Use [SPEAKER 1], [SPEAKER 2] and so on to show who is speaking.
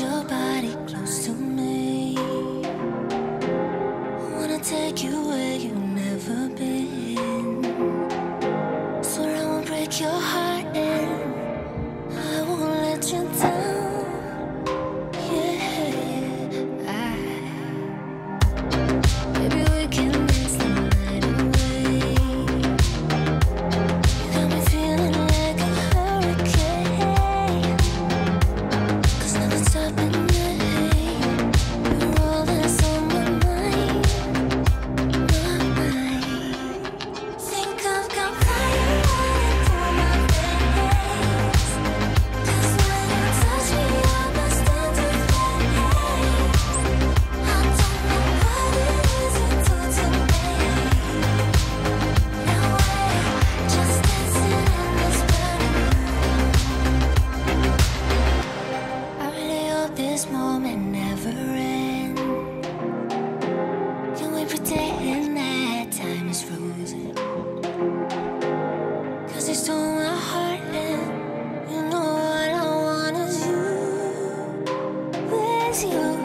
[SPEAKER 1] your body close to me. this moment never ends. Can we pretend that time is frozen? Cause it's my heart and you know what I want is you. You?